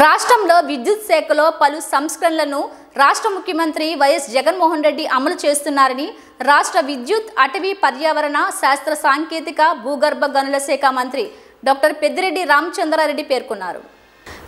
రాష్ట్రంలో విద్యుత్ శాఖలో పలు సంస్కరణలను రాష్ట్ర ముఖ్యమంత్రి వైఎస్ జగన్మోహన్ రెడ్డి అమలు చేస్తున్నారని రాష్ట్ర విద్యుత్ అటవీ పర్యావరణ శాస్త్ర సాంకేతిక భూగర్భ గనుల శాఖ మంత్రి డాక్టర్ పెద్దిరెడ్డి రామచంద్రారెడ్డి పేర్కొన్నారు.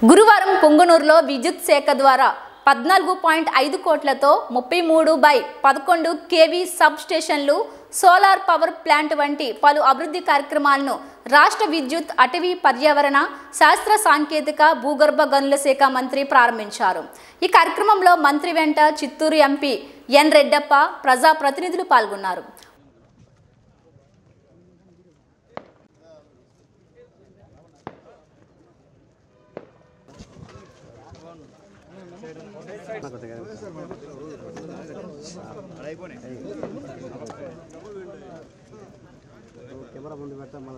గురువారం పొంగనూరులో విద్యుత్ శాఖ ద్వారా పద్నాలుగు పాయింట్ ఐదు కోట్లతో ముప్పై మూడు బై పదకొండు కేవీ సబ్ స్టేషన్లు సోలార్ పవర్ ప్లాంట్ వంటి పలు అభివృద్ధి కార్యక్రమాలను రాష్ట్ర విద్యుత్ అటవీ పర్యావరణ శాస్త్ర సాంకేతిక భూగర్భ గనుల శాఖ మంత్రి ప్రారంభించారు. ఈ కార్యక్రమంలో మంత్రి వెంట చిత్తూరు ఎంపీ ఎన్ రెడ్డప్ప ప్రజాప్రతినిధులు పాల్గొన్నారు. కెమెరా ముందు పెడతా మన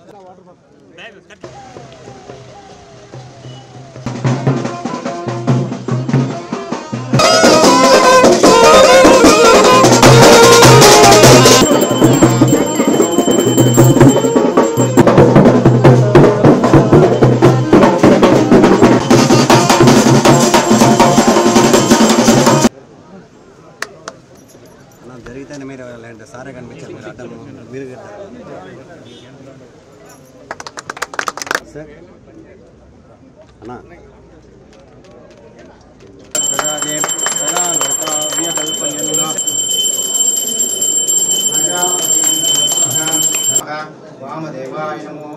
ఆయురారోగ్య అష్టైశ్వర్యాభివృద్ధిరస్తు అన్న జరిగితేనే మీరు లేదంటే సారే కనిపించారు మీరు అడ్డం మీరు కట్టారు సార్ అన్నా సదాదే సదా లోకావ్యకల్పయన్నా వామదేవాయ నమో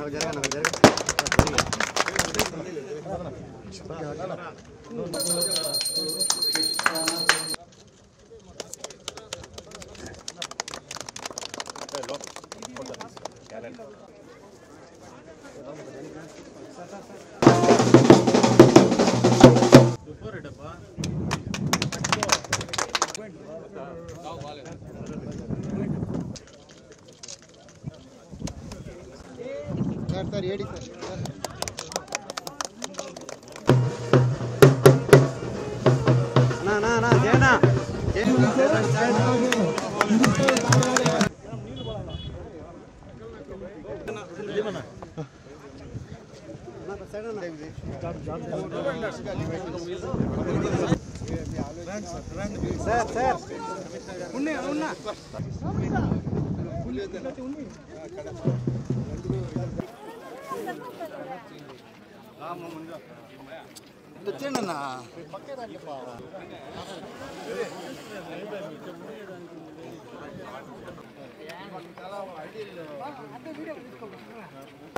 Gracias. జరగ నాకు జరగ అన్నా అన్నా అన్నా జయనా సార్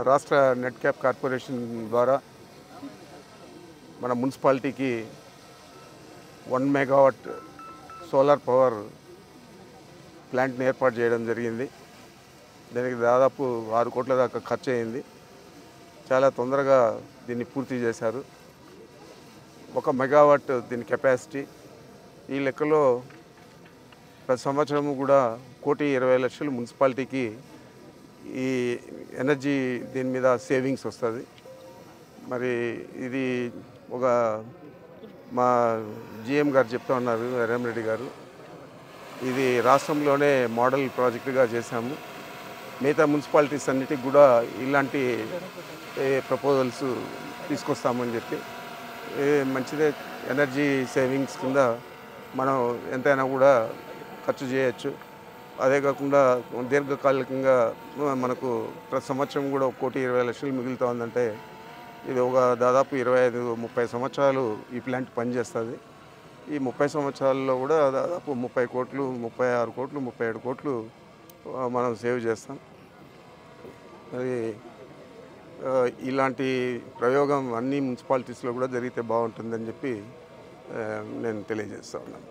రాష్ట్ర నెట్ క్యాప్ కార్పొరేషన్ ద్వారా మన మున్సిపాలిటీకి వన్ మెగావాట్ సోలార్ పవర్ ప్లాంట్ని ఏర్పాటు చేయడం జరిగింది. దీనికి దాదాపు ఆరు కోట్ల దాకా ఖర్చు అయింది చాలా తొందరగా దీన్ని పూర్తి చేశారు. ఒక మెగావాట్ దీని కెపాసిటీ. ఈ లెక్కలో ప్రతి సంవత్సరం కూడా కోటి ఇరవై లక్షలు మున్సిపాలిటీకి ఈ ఎనర్జీ దీని మీద సేవింగ్స్ వస్తుంది. మరి ఇది ఒక మా జిఎం గారు చెప్తా ఉన్నారు రెడ్డి గారు. ఇది రాష్ట్రంలోనే మోడల్ ప్రాజెక్టుగా చేశాము. మిగతా మున్సిపాలిటీస్ అన్నిటికి కూడా ఇలాంటి ప్రపోజల్స్ తీసుకొస్తామని చెప్పి మంచిదే. ఎనర్జీ సేవింగ్స్ కింద మనం ఎంతైనా కూడా ఖర్చు చేయొచ్చు. అదే కాకుండా దీర్ఘకాలికంగా మనకు ప్రతి సంవత్సరం కూడా ఒక కోటి ఇరవై లక్షలు మిగులుతూ ఉందంటే ఇది ఒక దాదాపు ఇరవై ఐదు ముప్పై సంవత్సరాలు ఈ ప్లాంట్ పనిచేస్తుంది. ఈ ముప్పై సంవత్సరాల్లో కూడా దాదాపు ముప్పై కోట్లు ముప్పై ఆరు కోట్లు ముప్పై ఏడు కోట్లు మనం సేవ్ చేస్తాం. అది ఇలాంటి ప్రయోగం అన్ని మున్సిపాలిటీస్లో కూడా జరిగితే బాగుంటుందని చెప్పి నేను తెలియజేస్తా ఉన్నాను.